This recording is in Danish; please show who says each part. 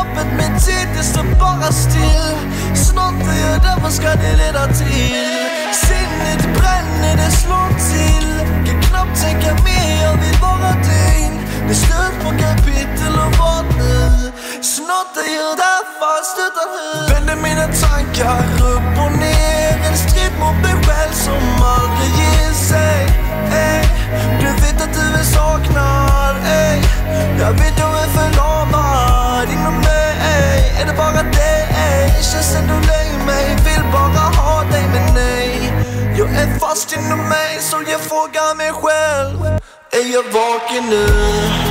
Speaker 1: åbent, men tit det står bare stille. Snart är jag där, vad ska det leda till? Sinnet bränner, det slår til? Kan knap tænke mere, jag vill vara din Det är slut på kapitel og vad nu? Snart är jag där fast utan hud Vänder mina fast inom mig så jag frågar mig själv Är jag vaken nu?